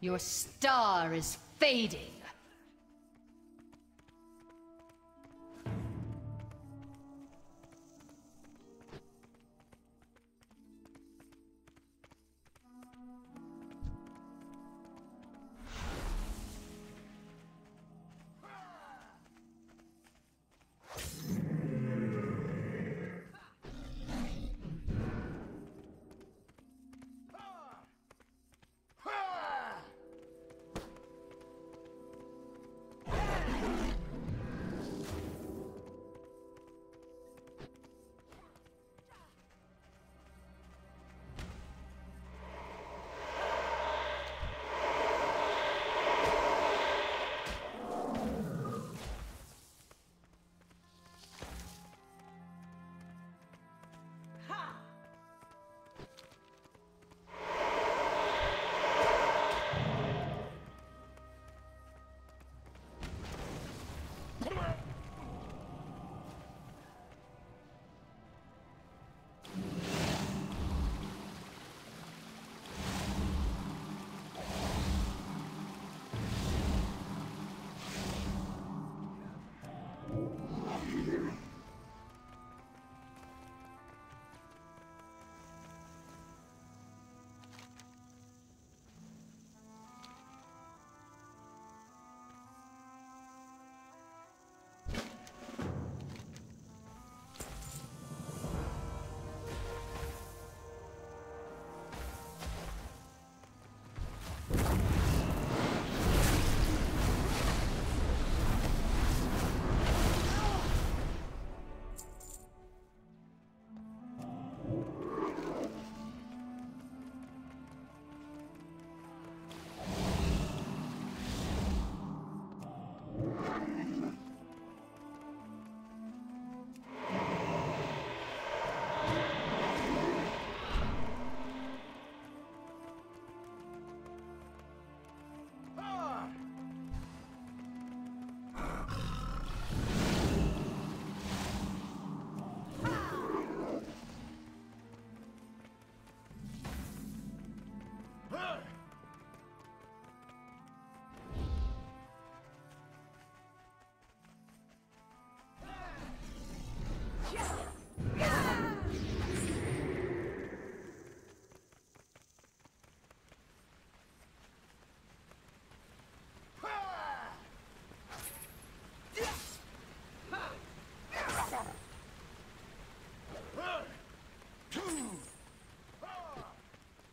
Your star is fading.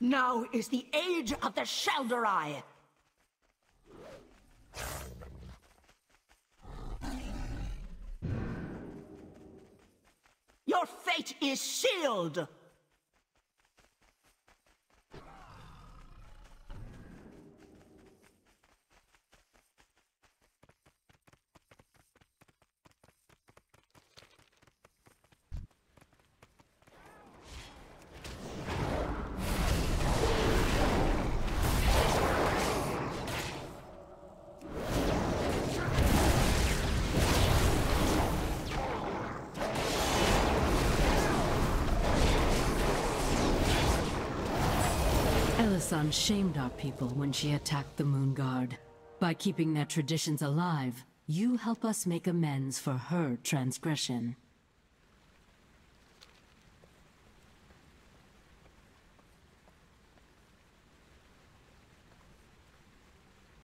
Now is the age of the Shal'dorei! Your fate is sealed! Sun shamed our people when she attacked the Moon Guard. By keeping their traditions alive, you help us make amends for her transgression.